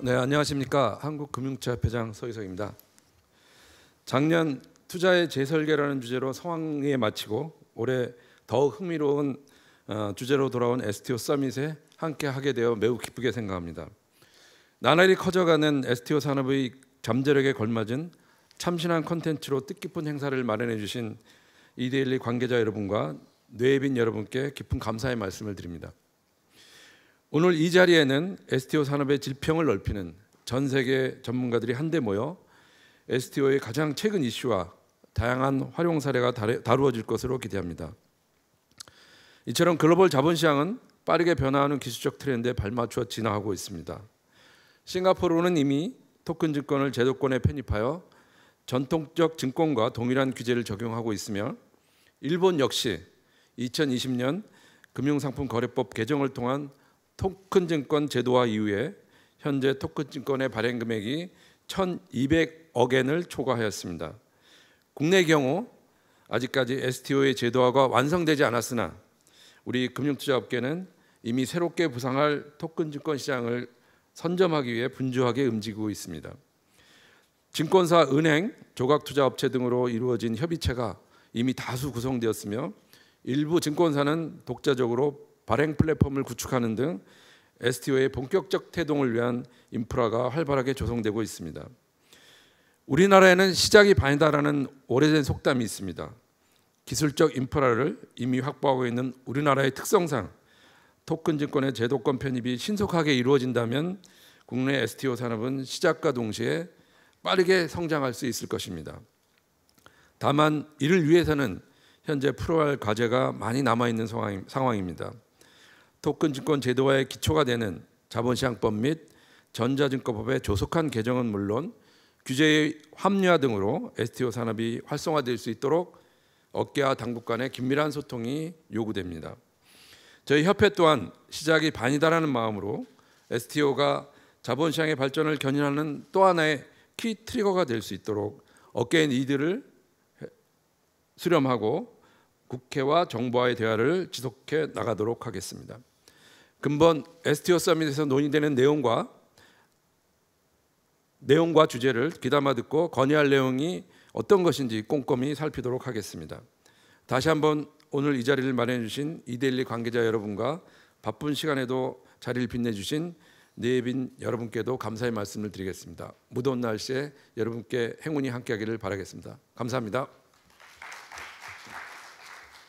네, 안녕하십니까. 한국금융체협회장 서희석입니다. 작년 투자의 재설계라는 주제로 성황리에 마치고 올해 더욱 흥미로운 어, 주제로 돌아온 STO 서밋에 함께 하게 되어 매우 기쁘게 생각합니다. 나날이 커져가는 STO 산업의 잠재력에 걸맞은 참신한 컨텐츠로 뜻깊은 행사를 마련해 주신 이데일리 관계자 여러분과 뇌빈 여러분께 깊은 감사의 말씀을 드립니다. 오늘 이 자리에는 STO 산업의 질평을 넓히는 전 세계 전문가들이 한데 모여 STO의 가장 최근 이슈와 다양한 활용 사례가 다루어질 것으로 기대합니다. 이처럼 글로벌 자본시장은 빠르게 변화하는 기술적 트렌드에 발맞추어 진화하고 있습니다. 싱가포르는 이미 토큰 증권을 제도권에 편입하여 전통적 증권과 동일한 규제를 적용하고 있으며 일본 역시 2020년 금융상품 거래법 개정을 통한 토큰 증권 제도화 이후에 현재 토큰 증권의 발행 금액이 1,200억 엔을 초과하였습니다. 국내 경우 아직까지 STO의 제도화가 완성되지 않았으나 우리 금융투자업계는 이미 새롭게 부상할 토큰 증권 시장을 선점하기 위해 분주하게 움직이고 있습니다. 증권사, 은행, 조각투자업체 등으로 이루어진 협의체가 이미 다수 구성되었으며 일부 증권사는 독자적으로 발행 플랫폼을 구축하는 등 STO의 본격적 태동을 위한 인프라가 활발하게 조성되고 있습니다. 우리나라에는 시작이 반이다라는 오래된 속담이 있습니다. 기술적 인프라를 이미 확보하고 있는 우리나라의 특성상 토큰 증권의 제도권 편입이 신속하게 이루어진다면 국내 STO 산업은 시작과 동시에 빠르게 성장할 수 있을 것입니다. 다만 이를 위해서는 현재 풀어야 과제가 많이 남아 있는 상황입니다. 토큰 증권 제도화의 기초가 되는 자본시장법 및 전자증권법의 조속한 개정은 물론 규제의 합리화 등으로 STO 산업이 활성화될 수 있도록 업계와 당국 간의 긴밀한 소통이 요구됩니다. 저희 협회 또한 시작이 반이다라는 마음으로 STO가 자본시장의 발전을 견인하는 또 하나의 키 트리거가 될 수 있도록 업계의 니드를 수렴하고 국회와 정부와의 대화를 지속해 나가도록 하겠습니다. 근본 STO 서밋에서 논의되는 내용과 내용과 주제를 귀담아 듣고 건의할 내용이 어떤 것인지 꼼꼼히 살피도록 하겠습니다. 다시 한번 오늘 이 자리를 마련해 주신 이데일리 관계자 여러분과 바쁜 시간에도 자리를 빛내 주신 네빈 여러분께도 감사의 말씀을 드리겠습니다. 무더운 날씨에 여러분께 행운이 함께하기를 바라겠습니다. 감사합니다.